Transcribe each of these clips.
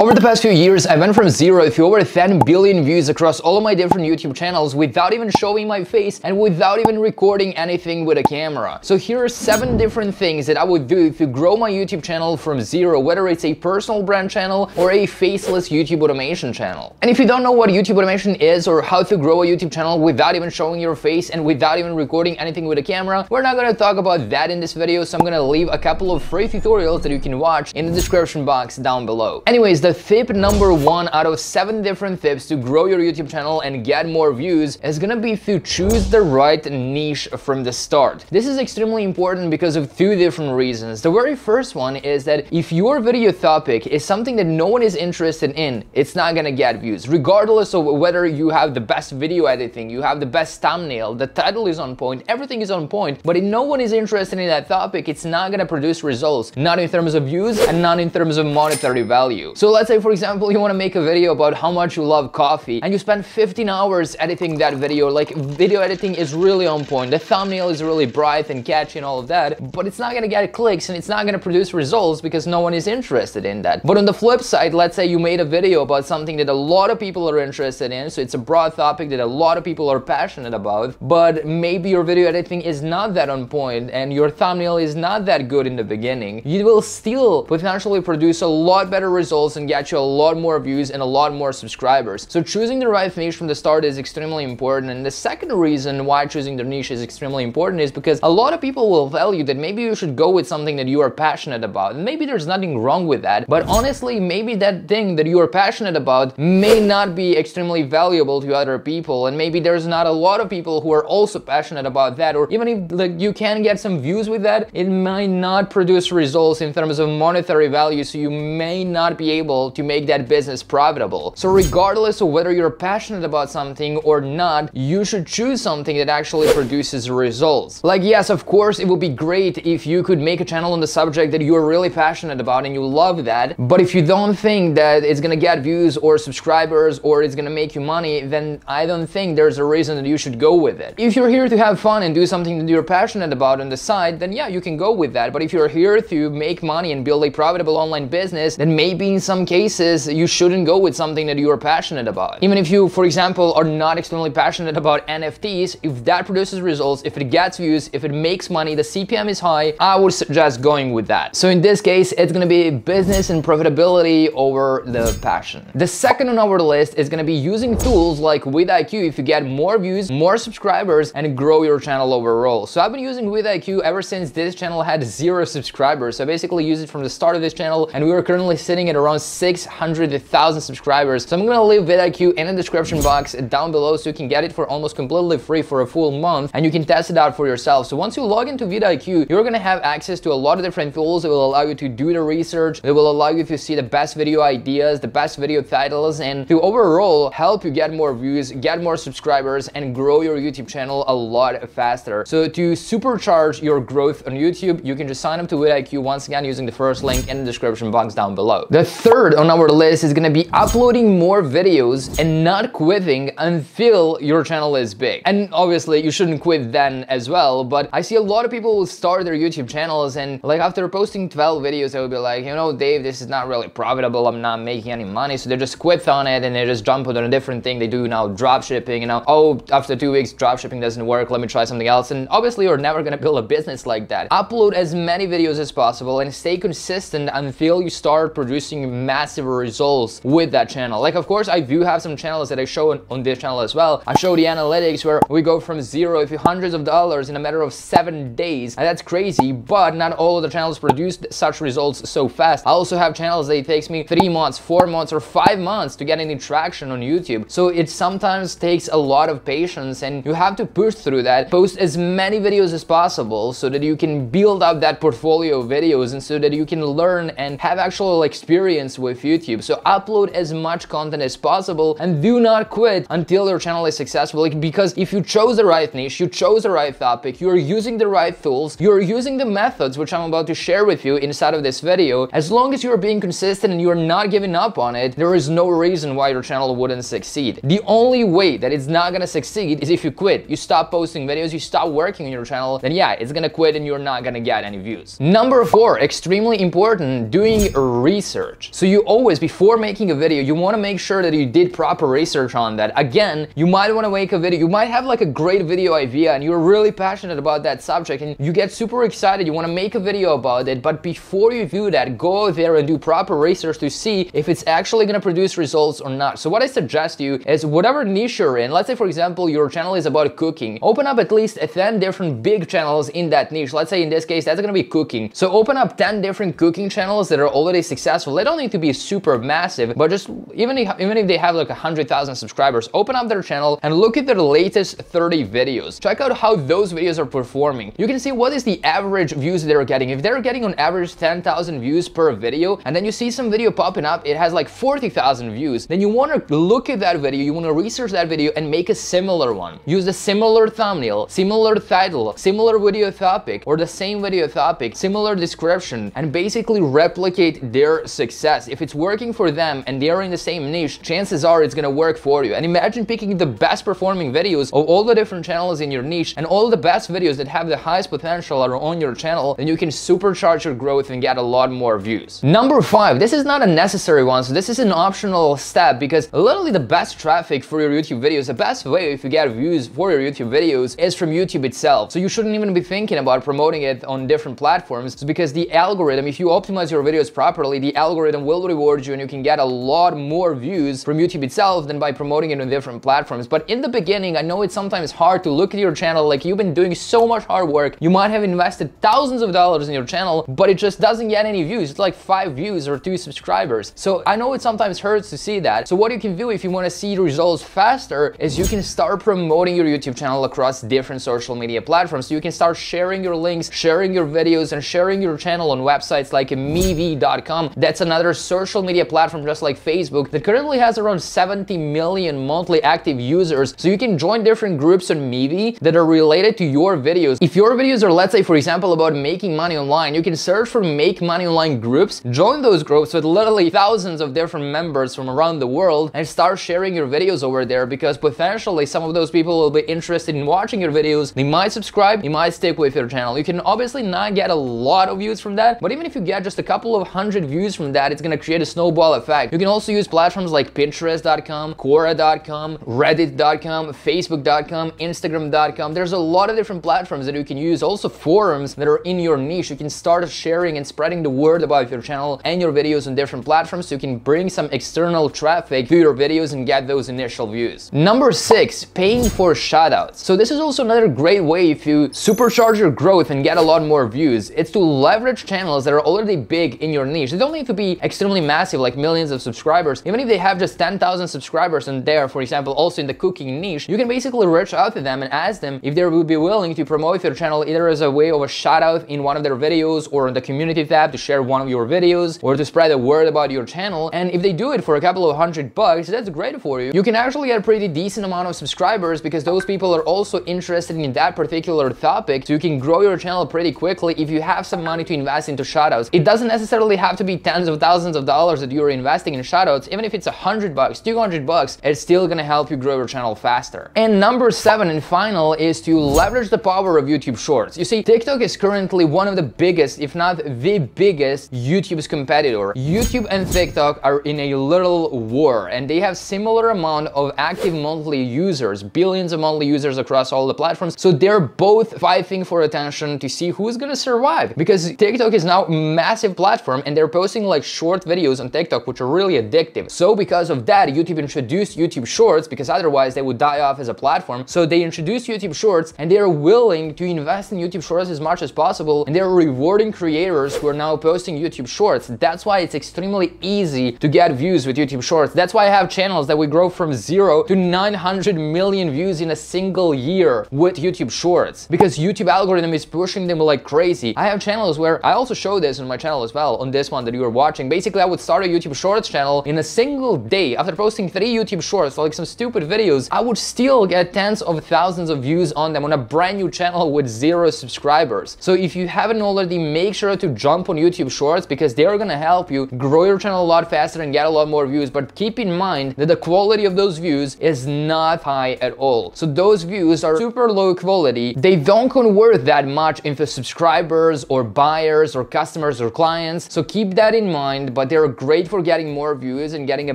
Over the past few years, I went from zero to over 10 billion views across all of my different YouTube channels without even showing my face and without even recording anything with a camera. So here are 7 different things that I would do to grow my YouTube channel from zero, whether it's a personal brand channel or a faceless YouTube automation channel. And if you don't know what YouTube automation is or how to grow a YouTube channel without even showing your face and without even recording anything with a camera, we're not gonna talk about that in this video, so I'm gonna leave a couple of free tutorials that you can watch in the description box down below. Anyways, the tip number one out of seven different tips to grow your YouTube channel and get more views is gonna be to choose the right niche from the start. This is extremely important because of two different reasons. The very first one is that if your video topic is something that no one is interested in, it's not gonna get views. Regardless of whether you have the best video editing, you have the best thumbnail, the title is on point, everything is on point, but if no one is interested in that topic, it's not gonna produce results, not in terms of views and not in terms of monetary value. So let's say for example, you want to make a video about how much you love coffee and you spend 15 hours editing that video, like video editing is really on point, the thumbnail is really bright and catchy and all of that, but it's not going to get clicks and it's not going to produce results because no one is interested in that. But on the flip side, let's say you made a video about something that a lot of people are interested in, so it's a broad topic that a lot of people are passionate about, but maybe your video editing is not that on point and your thumbnail is not that good in the beginning, you will still potentially produce a lot better results and get you a lot more views and a lot more subscribers. So choosing the right niche from the start is extremely important. And the second reason why choosing the niche is extremely important is because a lot of people will tell you that maybe you should go with something that you are passionate about. And maybe there's nothing wrong with that. But honestly, maybe that thing that you are passionate about may not be extremely valuable to other people. And maybe there's not a lot of people who are also passionate about that. Or even if like, you can get some views with that, it might not produce results in terms of monetary value. So you may not be able to make that business profitable. So regardless of whether you're passionate about something or not, you should choose something that actually produces results. Like yes, of course, it would be great if you could make a channel on the subject that you're really passionate about and you love that. But if you don't think that it's gonna get views or subscribers or it's gonna make you money, then I don't think there's a reason that you should go with it. If you're here to have fun and do something that you're passionate about on the side, then yeah, you can go with that. But if you're here to make money and build a profitable online business, then maybe in some cases you shouldn't go with something that you are passionate about. Even if you, for example, are not extremely passionate about NFTs, if that produces results, if it gets views, if it makes money, the CPM is high, I would suggest going with that. So in this case, it's gonna be business and profitability over the passion. The second on our list is gonna be using tools like vidIQ if you get more views, more subscribers, and grow your channel overall. So I've been using vidIQ ever since this channel had zero subscribers. So I basically use it from the start of this channel, and we are currently sitting at around 600,000 subscribers. So I'm gonna leave vidIQ in the description box down below so you can get it for almost completely free for a full month and you can test it out for yourself. So once you log into vidIQ, you're gonna have access to a lot of different tools that will allow you to do the research, that will allow you to see the best video ideas, the best video titles, and to overall help you get more views, get more subscribers, and grow your YouTube channel a lot faster. So to supercharge your growth on YouTube, you can just sign up to vidIQ once again using the first link in the description box down below. The third on our list is gonna be uploading more videos and not quitting until your channel is big. And obviously you shouldn't quit then as well, but I see a lot of people who start their YouTube channels and like after posting 12 videos, they will be like, you know, Dave, this is not really profitable. I'm not making any money. So they just quit on it and they just jump on a different thing. They do now drop shipping, you know, oh, after two weeks, drop shipping doesn't work. Let me try something else. And obviously you're never gonna build a business like that. Upload as many videos as possible and stay consistent until you start producing massive results with that channel. Like, of course, I do have some channels that I show on, on this channel as well. I show the analytics where we go from zero to hundreds of dollars in a matter of seven days. And that's crazy, but not all of the channels produce such results so fast. I also have channels that it takes me three months, four months, or five months to get any traction on YouTube. So it sometimes takes a lot of patience and you have to push through that. Post as many videos as possible so that you can build up that portfolio of videos and so that you can learn and have actual experience with YouTube. So upload as much content as possible and do not quit until your channel is successful. Like, because if you chose the right niche, you chose the right topic, you're using the right tools, you're using the methods which I'm about to share with you inside of this video, as long as you're being consistent and you're not giving up on it, there is no reason why your channel wouldn't succeed. The only way that it's not gonna succeed is if you quit. You stop posting videos, you stop working on your channel, then yeah, it's gonna quit and you're not gonna get any views. Number four, extremely important, doing research. So So you always, before making a video, you wanna make sure that you did proper research on that. Again, you might wanna make a video, you might have like a great video idea and you're really passionate about that subject and you get super excited, you wanna make a video about it, but before you do that, go there and do proper research to see if it's actually gonna produce results or not. So what I suggest you is whatever niche you're in, let's say for example, your channel is about cooking, open up at least 10 different big channels in that niche. Let's say in this case, that's gonna be cooking. So open up 10 different cooking channels that are already successful. They don't need to be super massive, but just even if, even if they have like 100,000 subscribers, open up their channel and look at their latest 30 videos. Check out how those videos are performing. You can see what is the average views they're getting. If they're getting on average 10,000 views per video, and then you see some video popping up, it has like 40,000 views, then you wanna look at that video, you wanna research that video and make a similar one. Use a similar thumbnail, similar title, similar video topic, or the same video topic, similar description, and basically replicate their success. If it's working for them and they're in the same niche, chances are it's gonna work for you. And imagine picking the best performing videos of all the different channels in your niche and all the best videos that have the highest potential are on your channel, then you can supercharge your growth and get a lot more views. Number five, this is not a necessary one, so this is an optional step because literally the best traffic for your YouTube videos, the best way if you get views for your YouTube videos is from YouTube itself. So you shouldn't even be thinking about promoting it on different platforms because the algorithm, if you optimize your videos properly, the algorithm will reward you and you can get a lot more views from YouTube itself than by promoting it on different platforms. But in the beginning, I know it's sometimes hard to look at your channel like you've been doing so much hard work. You might have invested thousands of dollars in your channel, but it just doesn't get any views. It's like five views or two subscribers. So I know it sometimes hurts to see that. So what you can do if you want to see results faster is you can start promoting your YouTube channel across different social media platforms. So you can start sharing your links, sharing your videos, and sharing your channel on websites like MeWe.com. That's another social media platform just like Facebook that currently has around 70 million monthly active users. So you can join different groups on MeWe that are related to your videos. If your videos are, let's say, for example, about making money online, you can search for Make Money Online groups, join those groups with literally thousands of different members from around the world, and start sharing your videos over there because potentially some of those people will be interested in watching your videos. They might subscribe, they might stick with your channel. You can obviously not get a lot of views from that, but even if you get just a couple of hundred views from that, it's gonna create a snowball effect. You can also use platforms like Pinterest.com, Quora.com, Reddit.com, Facebook.com, Instagram.com. There's a lot of different platforms that you can use, also forums that are in your niche. You can start sharing and spreading the word about your channel and your videos on different platforms so you can bring some external traffic to your videos and get those initial views. Number six, paying for shoutouts. So this is also another great way if you supercharge your growth and get a lot more views. It's to leverage channels that are already big in your niche. They don't need to be extremely massive like millions of subscribers. Even if they have just 10,000 subscribers and they're, for example, also in the cooking niche, you can basically reach out to them and ask them if they would be willing to promote your channel either as a way of a shout out in one of their videos or in the community tab to share one of your videos or to spread the word about your channel. And if they do it for a couple of hundred bucks, that's great for you. You can actually get a pretty decent amount of subscribers because those people are also interested in that particular topic. So you can grow your channel pretty quickly if you have some money to invest into shoutouts. It doesn't necessarily have to be tens of thousands of dollars that you're investing in shoutouts. Even if it's a hundred bucks, 200 bucks, it's still gonna help you grow your channel faster. And number seven and final is to leverage the power of YouTube Shorts. You see, TikTok is currently one of the biggest, if not the biggest, YouTube's competitor. YouTube and TikTok are in a little war and they have similar amount of active monthly users, billions of monthly users across all the platforms. So they're both fighting for attention to see who's gonna survive because TikTok is now a massive platform and they're posting like short videos on TikTok, which are really addictive. So because of that, YouTube introduced YouTube Shorts because otherwise they would die off as a platform. So they introduced YouTube Shorts and they're willing to invest in YouTube Shorts as much as possible and they're rewarding creators who are now posting YouTube Shorts. That's why it's extremely easy to get views with YouTube Shorts. That's why I have channels that we grow from zero to 900 million views in a single year with YouTube Shorts because YouTube algorithm is pushing them like crazy. I have channels where I also show this on my channel as well, on this one that you are watching. Basically, I would start a YouTube Shorts channel in a single day after posting three YouTube Shorts, like some stupid videos, I would still get tens of thousands of views on them on a brand new channel with zero subscribers. So if you haven't already, make sure to jump on YouTube Shorts because they're gonna help you grow your channel a lot faster and get a lot more views. But keep in mind that the quality of those views is not high at all. So those views are super low quality. They don't convert that much into subscribers or buyers or customers or clients. So keep that in mind but they're great for getting more views and getting a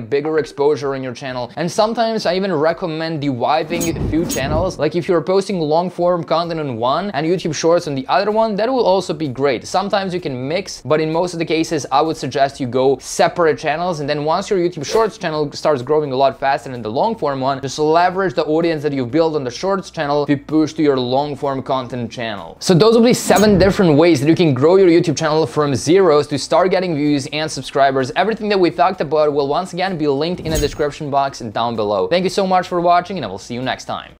bigger exposure on your channel. And sometimes I even recommend dividing a few channels. Like if you're posting long form content on one and YouTube Shorts on the other one, that will also be great. Sometimes you can mix, but in most of the cases, I would suggest you go separate channels. And then once your YouTube Shorts channel starts growing a lot faster than the long form one, just leverage the audience that you've built on the Shorts channel to push to your long form content channel. So those will be seven different ways that you can grow your YouTube channel from zeros to start getting views and subscribers. Everything that we talked about will once again be linked in the description box down below. Thank you so much for watching and I will see you next time.